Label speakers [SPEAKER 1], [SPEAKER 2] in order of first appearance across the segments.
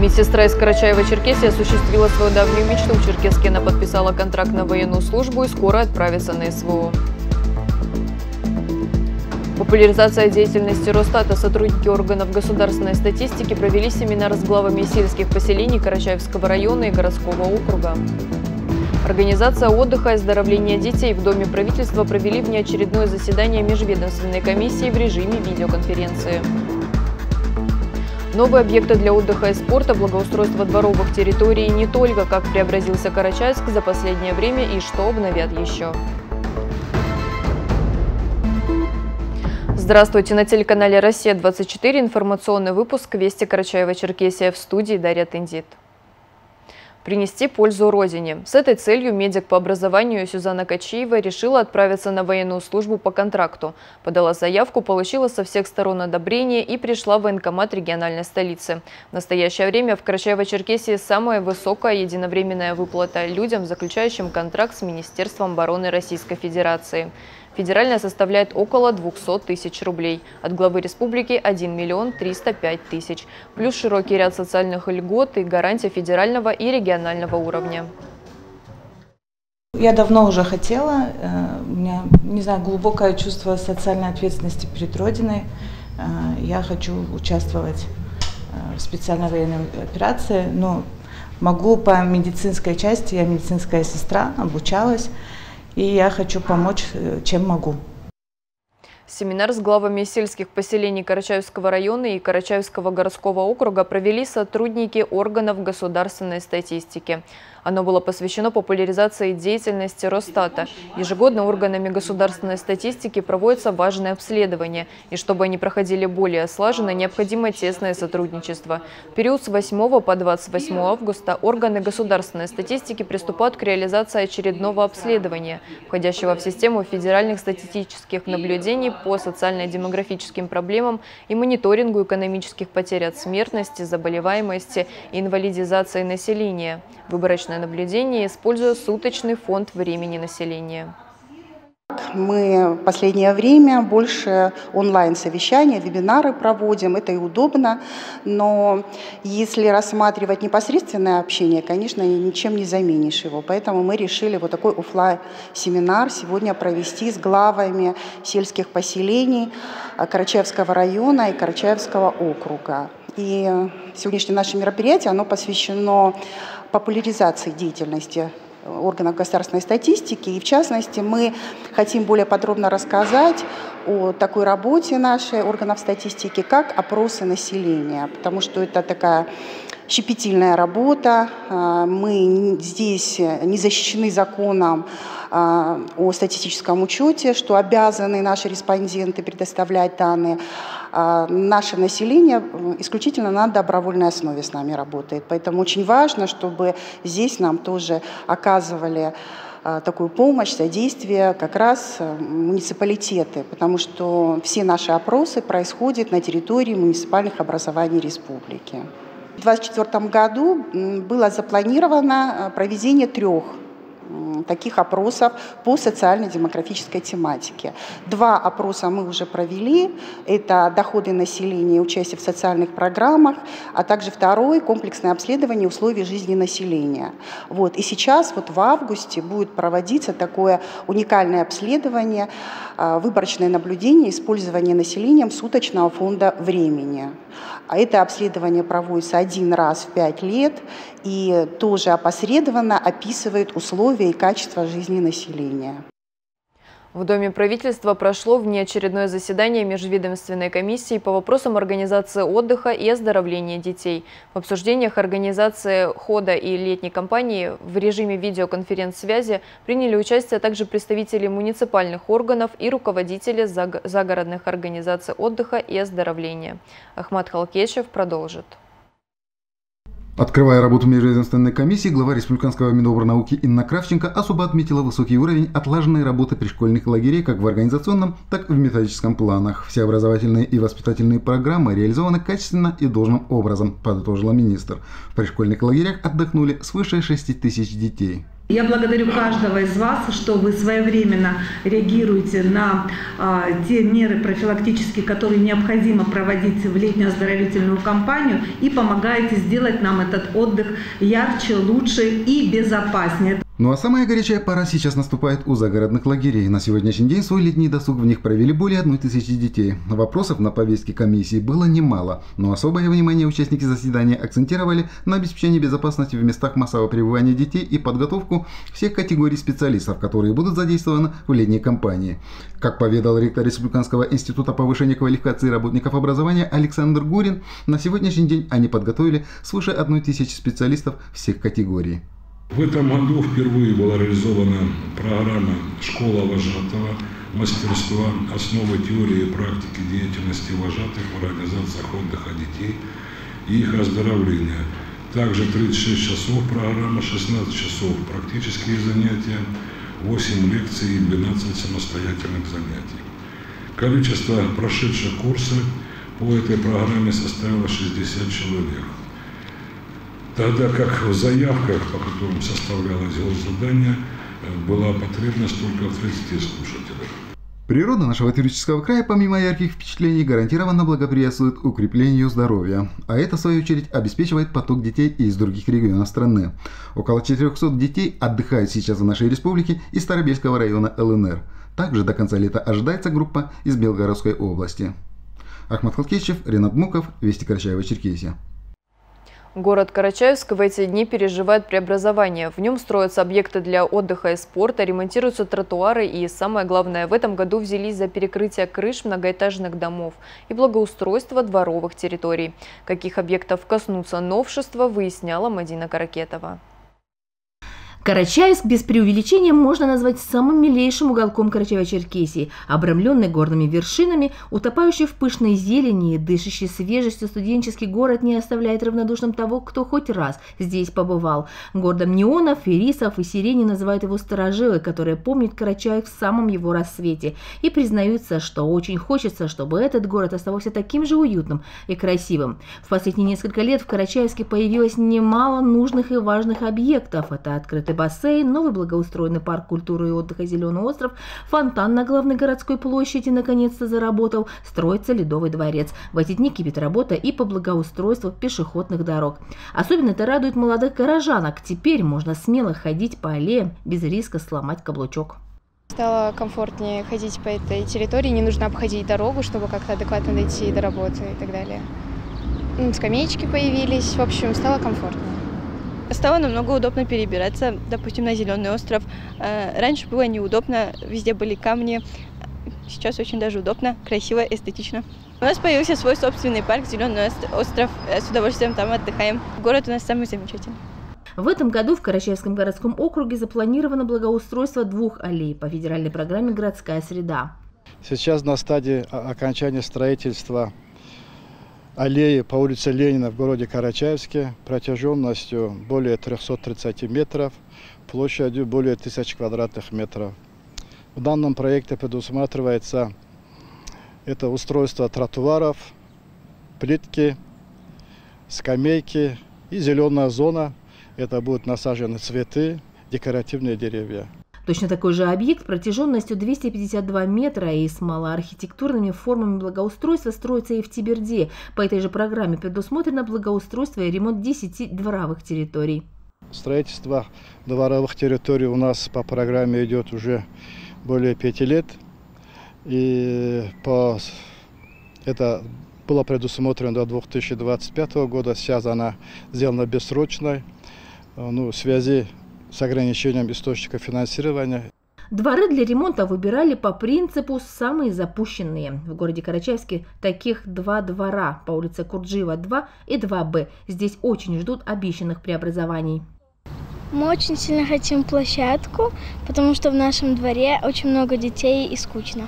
[SPEAKER 1] Медсестра из Карачаева-Черкесии осуществила свою давнюю мечту. В Черкеске она подписала контракт на военную службу и скоро отправится на СВО. Популяризация деятельности Росстата сотрудники органов государственной статистики провели семинар с главами сельских поселений Карачаевского района и городского округа. Организация отдыха и оздоровления детей в Доме правительства провели внеочередное заседание межведомственной комиссии в режиме видеоконференции. Новые объекты для отдыха и спорта, благоустройство дворовых территорий не только как преобразился Карачаевск за последнее время и что обновят еще. Здравствуйте! На телеканале «Россия-24» информационный выпуск «Вести Карачаева-Черкесия» в студии Дарья Тендит принести пользу Родине. С этой целью медик по образованию Сюзанна Качиева решила отправиться на военную службу по контракту. Подала заявку, получила со всех сторон одобрение и пришла в военкомат региональной столицы. В настоящее время в Карачаево-Черкесии самая высокая единовременная выплата людям, заключающим контракт с Министерством обороны Российской Федерации. Федеральная составляет около 200 тысяч рублей. От главы республики 1 миллион 305 тысяч. Плюс широкий ряд социальных льгот и гарантия федерального и регионального уровня.
[SPEAKER 2] Я давно уже хотела, э, у меня, не знаю, глубокое чувство социальной ответственности перед Родиной. Э, я хочу участвовать э, в специальной военной операции, но могу по медицинской части, я медицинская сестра, обучалась, и я хочу помочь, э, чем могу.
[SPEAKER 1] Семинар с главами сельских поселений Карачаевского района и Карачаевского городского округа провели сотрудники органов государственной статистики. Оно было посвящено популяризации деятельности Росстата. Ежегодно органами государственной статистики проводятся важные обследования. И чтобы они проходили более слаженно, необходимо тесное сотрудничество. В период с 8 по 28 августа органы государственной статистики приступают к реализации очередного обследования, входящего в систему федеральных статистических наблюдений по социально-демографическим проблемам и мониторингу экономических потерь от смертности, заболеваемости и инвалидизации населения. Выборочное наблюдение, используя суточный фонд времени населения.
[SPEAKER 3] Мы в последнее время больше онлайн-совещания, вебинары проводим, это и удобно, но если рассматривать непосредственное общение, конечно, ничем не заменишь его. Поэтому мы решили вот такой офлайн семинар сегодня провести с главами сельских поселений Карачаевского района и Карачаевского округа. И сегодняшнее наше мероприятие, оно посвящено популяризации деятельности органов государственной статистики. И в частности, мы хотим более подробно рассказать о такой работе нашей органов статистики, как опросы населения, потому что это такая щепетильная работа. А, мы здесь не защищены законом а, о статистическом учете, что обязаны наши респонденты предоставлять данные. А, наше население исключительно на добровольной основе с нами работает. Поэтому очень важно, чтобы здесь нам тоже оказывали а, такую помощь, содействие как раз э, муниципалитеты, потому что все наши опросы происходят на территории муниципальных образований республики. В 2024 году было запланировано э, проведение трех таких опросов по социально-демографической тематике. Два опроса мы уже провели. Это доходы населения и участие в социальных программах, а также второй – комплексное обследование условий жизни населения. Вот. И сейчас вот в августе будет проводиться такое уникальное обследование, а, выборочное наблюдение, использование населением суточного фонда времени. А это обследование проводится один раз в пять лет и тоже опосредованно описывает условия и качество жизни населения.
[SPEAKER 1] В Доме правительства прошло внеочередное заседание Межведомственной комиссии по вопросам организации отдыха и оздоровления детей. В обсуждениях организации хода и летней кампании в режиме видеоконференц-связи приняли участие также представители муниципальных органов и руководители загородных организаций отдыха и оздоровления. Ахмат Халкешев продолжит.
[SPEAKER 4] Открывая работу межведомственной комиссии, глава Республиканского Минобрнауки Инна Кравченко особо отметила высокий уровень отлаженной работы пришкольных лагерей как в организационном, так и в методическом планах. Все образовательные и воспитательные программы реализованы качественно и должным образом, подытожила министр. В пришкольных лагерях отдохнули свыше 6 тысяч детей.
[SPEAKER 5] Я благодарю каждого из вас, что вы своевременно реагируете на а, те меры профилактические, которые необходимо проводить в летнюю оздоровительную кампанию и помогаете сделать нам этот отдых ярче, лучше и безопаснее.
[SPEAKER 4] Ну а самая горячая пора сейчас наступает у загородных лагерей. На сегодняшний день свой летний досуг в них провели более одной тысячи детей. Вопросов на повестке комиссии было немало, но особое внимание участники заседания акцентировали на обеспечении безопасности в местах массового пребывания детей и подготовку всех категорий специалистов, которые будут задействованы в летней кампании. Как поведал ректор Республиканского института повышения квалификации работников образования Александр Гурин, на сегодняшний день они подготовили свыше одной тысячи специалистов всех категорий.
[SPEAKER 6] В этом году впервые была реализована программа «Школа вожатого», мастерства, основы теории и практики деятельности вожатых в организациях отдыха детей и их оздоровления. Также 36 часов программа, 16 часов практические занятия, 8 лекций и 12 самостоятельных занятий. Количество прошедших курсов по этой программе составило 60 человек. Тогда как в заявках, по которым составлялось задание, была потребность только в 30 слушателях.
[SPEAKER 4] Природа нашего туристического края, помимо ярких впечатлений, гарантированно благоприятствует укреплению здоровья. А это, в свою очередь, обеспечивает поток детей из других регионов страны. Около 400 детей отдыхают сейчас в нашей республике из Старобельского района ЛНР. Также до конца лета ожидается группа из Белгородской области. Ахмад Халкевичев, Ренат Муков, Вести Карачаева, Черкесия.
[SPEAKER 1] Город Карачаевск в эти дни переживает преобразование. В нем строятся объекты для отдыха и спорта, ремонтируются тротуары и, самое главное, в этом году взялись за перекрытие крыш многоэтажных домов и благоустройство дворовых территорий. Каких объектов коснутся новшества, выясняла Мадина Каракетова.
[SPEAKER 7] Карачаевск без преувеличения можно назвать самым милейшим уголком Карачаева-Черкесии, обрамленный горными вершинами, утопающий в пышной зелени и дышащий свежестью студенческий город не оставляет равнодушным того, кто хоть раз здесь побывал. Городом неонов, ирисов и сирени называют его сторожилы, которые помнят Карачаев в самом его рассвете и признаются, что очень хочется, чтобы этот город оставался таким же уютным и красивым. В последние несколько лет в Карачаевске появилось немало нужных и важных объектов. Это открытый бассейн, новый благоустроенный парк культуры и отдыха «Зеленый остров», фонтан на главной городской площади наконец-то заработал, строится Ледовый дворец. В эти дни кипит работа и по благоустройству пешеходных дорог. Особенно это радует молодых горожанок. Теперь можно смело ходить по аллеям без риска сломать каблучок.
[SPEAKER 8] Стало комфортнее ходить по этой территории, не нужно обходить дорогу, чтобы как-то адекватно дойти до работы и так далее. Скамеечки появились, в общем, стало комфортнее.
[SPEAKER 9] Стало намного удобно перебираться, допустим, на Зеленый остров. Э, раньше было неудобно, везде были камни. Сейчас очень даже удобно, красиво, эстетично. У нас появился свой собственный парк Зеленый остров. Э, с удовольствием там отдыхаем. Город у нас самый замечательный.
[SPEAKER 7] В этом году в Карачаевском городском округе запланировано благоустройство двух аллей по федеральной программе «Городская среда».
[SPEAKER 10] Сейчас на стадии окончания строительства аллеи по улице Ленина в городе Карачаевске протяженностью более 330 метров, площадью более 1000 квадратных метров. В данном проекте предусматривается это устройство тротуаров, плитки, скамейки и зеленая зона. Это будут насажены цветы, декоративные деревья.
[SPEAKER 7] Точно такой же объект протяженностью 252 метра и с малоархитектурными формами благоустройства строится и в Тиберде. По этой же программе предусмотрено благоустройство и ремонт 10 дворовых территорий.
[SPEAKER 10] Строительство дворовых территорий у нас по программе идет уже более пяти лет. И по... это было предусмотрено до 2025 года. Сейчас она сделана бессрочной. Ну, в связи с ограничением источника финансирования.
[SPEAKER 7] Дворы для ремонта выбирали по принципу «самые запущенные». В городе Карачаевске таких два двора по улице Курджиева 2 и 2Б. Здесь очень ждут обещанных преобразований.
[SPEAKER 11] Мы очень сильно хотим площадку, потому что в нашем дворе очень много детей и скучно.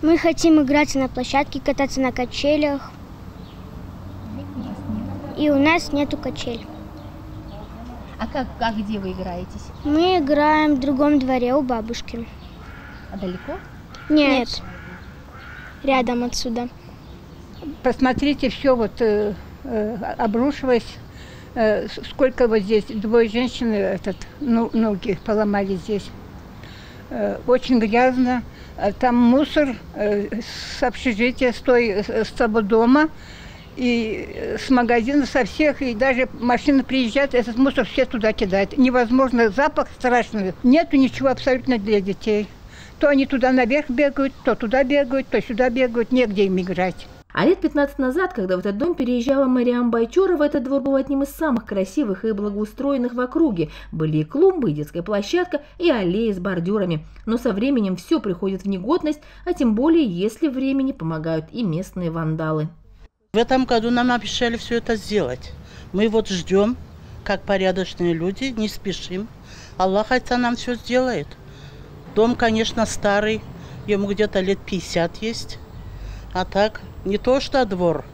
[SPEAKER 11] Мы хотим играть на площадке, кататься на качелях. И у нас нету качель.
[SPEAKER 7] А как, а где вы играетесь?
[SPEAKER 11] Мы играем в другом дворе у бабушки.
[SPEAKER 7] А далеко?
[SPEAKER 11] Нет. Нет. Рядом отсюда.
[SPEAKER 12] Посмотрите, все вот э, э, обрушилось. Э, сколько вот здесь, двое женщин, этот, ну, ноги поломали здесь. Э, очень грязно. Э, там мусор с общежития, с, той, с того дома и с магазина, со всех, и даже машина приезжает, этот мусор все туда кидает. Невозможно, запах страшный. Нету ничего абсолютно для детей. То они туда наверх бегают, то туда бегают, то сюда бегают, негде им играть.
[SPEAKER 7] А лет 15 назад, когда в этот дом переезжала Мариам Байчурова, этот двор был одним из самых красивых и благоустроенных в округе. Были и клумбы, и детская площадка, и аллеи с бордюрами. Но со временем все приходит в негодность, а тем более, если времени помогают и местные вандалы.
[SPEAKER 13] В этом году нам обещали все это сделать. Мы вот ждем, как порядочные люди, не спешим. Аллах отца нам все сделает. Дом, конечно, старый, ему где-то лет 50 есть. А так, не то что двор,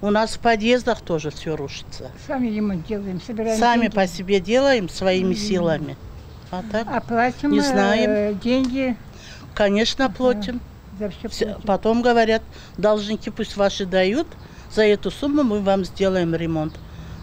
[SPEAKER 13] у нас в подъездах тоже все рушится.
[SPEAKER 12] Сами ремонт делаем, собираем
[SPEAKER 13] Сами
[SPEAKER 12] деньги.
[SPEAKER 13] по себе делаем своими силами. А так,
[SPEAKER 12] а платим
[SPEAKER 13] не знаем.
[SPEAKER 12] Э, деньги?
[SPEAKER 13] Конечно, платим.
[SPEAKER 12] За все платим.
[SPEAKER 13] Потом говорят, должники пусть ваши дают, за эту сумму мы вам сделаем ремонт.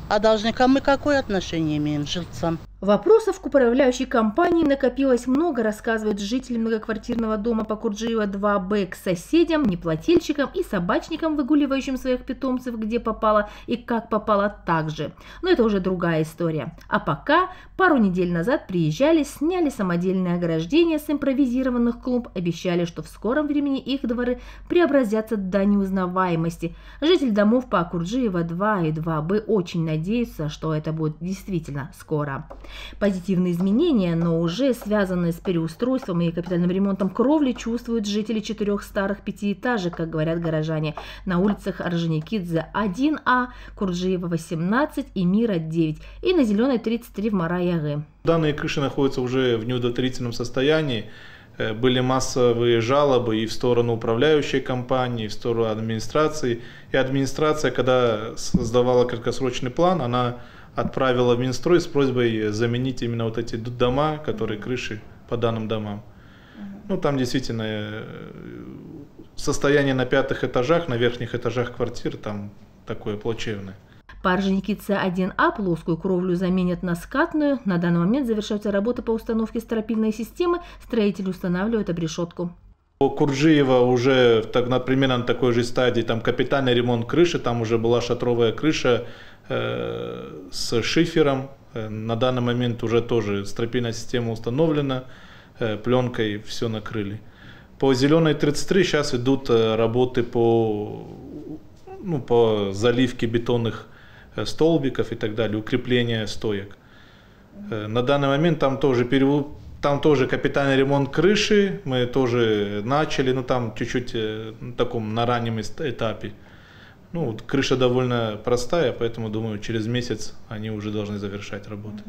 [SPEAKER 13] А должникам мы какое отношение имеем, жильцам?
[SPEAKER 7] Вопросов к управляющей компании накопилось много, рассказывают жители многоквартирного дома по Курджиева 2Б к соседям, неплательщикам и собачникам, выгуливающим своих питомцев, где попало и как попало также. Но это уже другая история. А пока пару недель назад приезжали, сняли самодельное ограждение с импровизированных клумб, обещали, что в скором времени их дворы преобразятся до неузнаваемости. Житель домов по Курджиева 2 и 2Б очень надеются, что это будет действительно скоро. Позитивные изменения, но уже связанные с переустройством и капитальным ремонтом кровли, чувствуют жители четырех старых пятиэтажек, как говорят горожане, на улицах Орджоникидзе 1А, Курджиева 18 и Мира 9 и на Зеленой 33 в Мараягэ.
[SPEAKER 14] Данные крыши находятся уже в неудовлетворительном состоянии. Э, были массовые жалобы и в сторону управляющей компании, и в сторону администрации. И администрация, когда создавала краткосрочный план, она отправила в Минстрой с просьбой заменить именно вот эти дома, которые крыши по данным домам. Ну, там действительно э, состояние на пятых этажах, на верхних этажах квартир там такое плачевное.
[SPEAKER 7] По Орджоникидзе 1А плоскую кровлю заменят на скатную. На данный момент завершаются работы по установке стропильной системы. Строители устанавливают обрешетку.
[SPEAKER 14] У Курджиева уже, так, например, на такой же стадии, там капитальный ремонт крыши, там уже была шатровая крыша, Э, с шифером. Э, на данный момент уже тоже стропильная система установлена, э, пленкой все накрыли. По зеленой 33 сейчас идут работы по, ну, по заливке бетонных столбиков и так далее, укрепление стоек. На данный момент там тоже перев... там тоже капитальный ремонт крыши, мы тоже начали, но там чуть-чуть на таком на раннем этапе. Ну, крыша довольно простая, поэтому, думаю, через месяц они уже должны завершать работы.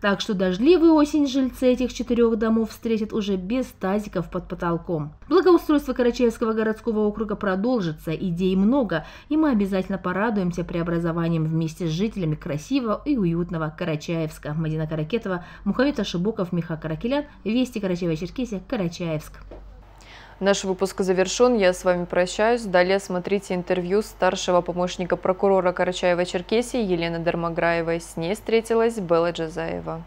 [SPEAKER 7] Так что дождливую осень жильцы этих четырех домов встретят уже без тазиков под потолком. Благоустройство Карачаевского городского округа продолжится, идей много, и мы обязательно порадуемся преобразованием вместе с жителями красивого и уютного Карачаевска. Мадина Каракетова, Мухаммед Ашибоков, Миха Каракелян, Вести Карачаева-Черкесия, Карачаевск.
[SPEAKER 1] Наш выпуск завершен. Я с вами прощаюсь. Далее смотрите интервью старшего помощника прокурора Карачаева-Черкесии Елены Дармограевой. С ней встретилась Белла Джазаева.